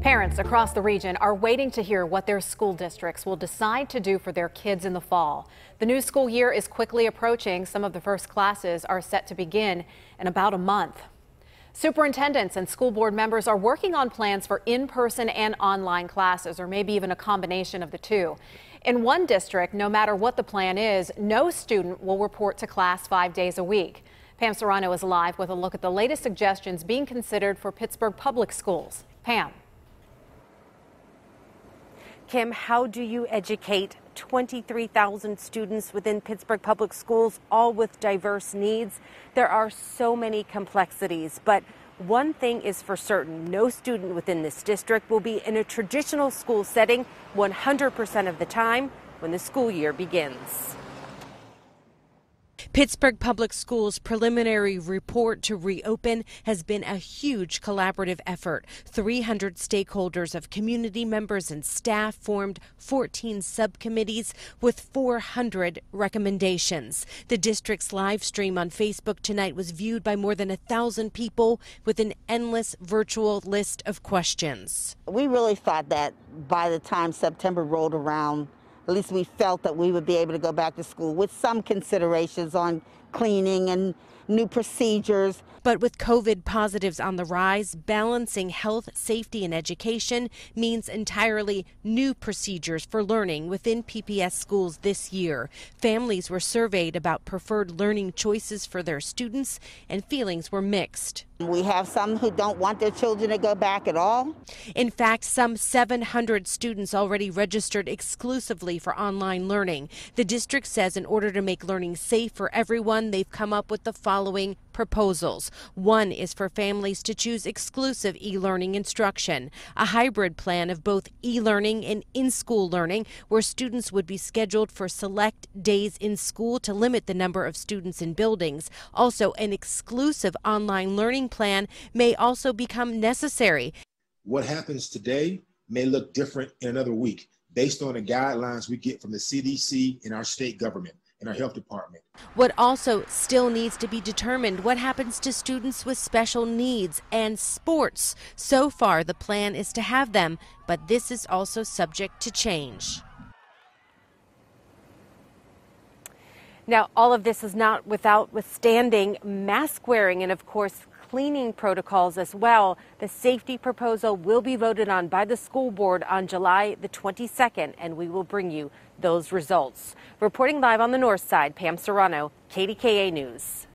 Parents across the region are waiting to hear what their school districts will decide to do for their kids in the fall. The new school year is quickly approaching. Some of the first classes are set to begin in about a month. Superintendents and school board members are working on plans for in-person and online classes, or maybe even a combination of the two. In one district, no matter what the plan is, no student will report to class five days a week. Pam Surano is live with a look at the latest suggestions being considered for Pittsburgh public schools. Pam. Kim, how do you educate 23,000 students within Pittsburgh Public Schools, all with diverse needs? There are so many complexities, but one thing is for certain no student within this district will be in a traditional school setting 100% of the time when the school year begins. Pittsburgh Public Schools' preliminary report to reopen has been a huge collaborative effort. 300 stakeholders of community members and staff formed 14 subcommittees with 400 recommendations. The district's live stream on Facebook tonight was viewed by more than a thousand people with an endless virtual list of questions. We really thought that by the time September rolled around, at least we felt that we would be able to go back to school with some considerations on cleaning and new procedures. But with COVID positives on the rise, balancing health, safety, and education means entirely new procedures for learning within PPS schools this year. Families were surveyed about preferred learning choices for their students, and feelings were mixed. We have some who don't want their children to go back at all. In fact, some 700 students already registered exclusively for online learning. The district says in order to make learning safe for everyone, they've come up with the following proposals. One is for families to choose exclusive e learning instruction, a hybrid plan of both e learning and in school learning, where students would be scheduled for select days in school to limit the number of students in buildings. Also, an exclusive online learning plan may also become necessary. What happens today may look different in another week based on the guidelines we get from the CDC and our state government in our health department. What also still needs to be determined what happens to students with special needs and sports. So far, the plan is to have them, but this is also subject to change. Now, all of this is not without withstanding mask wearing and, of course, cleaning protocols as well. The safety proposal will be voted on by the school board on July the 22nd, and we will bring you those results. Reporting live on the north side, Pam Surano, KDKA News.